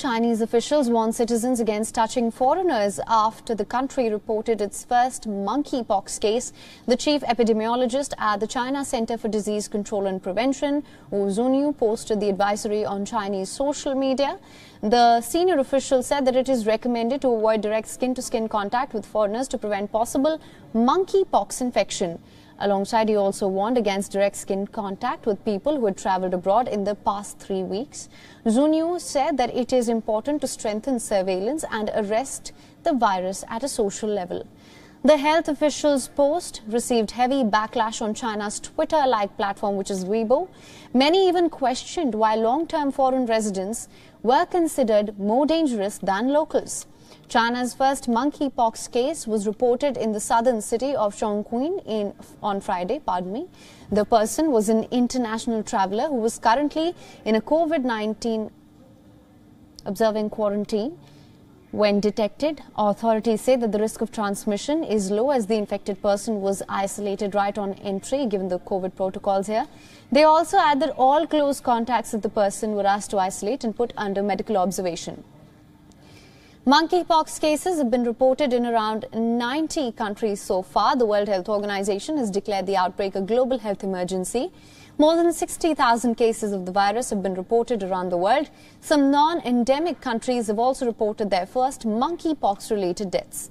Chinese officials warn citizens against touching foreigners after the country reported its first monkeypox case. The chief epidemiologist at the China Center for Disease Control and Prevention, Wu Zunyou, posted the advisory on Chinese social media. The senior official said that it is recommended to avoid direct skin-to-skin contact with foreigners to prevent possible monkeypox infection. Alongside, he also warned against direct skin contact with people who had traveled abroad in the past three weeks. Zunyou said that it is important to strengthen surveillance and arrest the virus at a social level. The health official's post received heavy backlash on China's Twitter-like platform, which is Weibo. Many even questioned why long-term foreign residents were considered more dangerous than locals. China's first monkeypox case was reported in the southern city of Chongqing in, on Friday. Pardon me. The person was an international traveler who was currently in a COVID-19 observing quarantine. When detected, authorities say that the risk of transmission is low as the infected person was isolated right on entry given the COVID protocols here. They also add that all close contacts of the person were asked to isolate and put under medical observation. Monkeypox cases have been reported in around 90 countries so far. The World Health Organization has declared the outbreak a global health emergency. More than 60,000 cases of the virus have been reported around the world. Some non-endemic countries have also reported their first monkeypox-related deaths.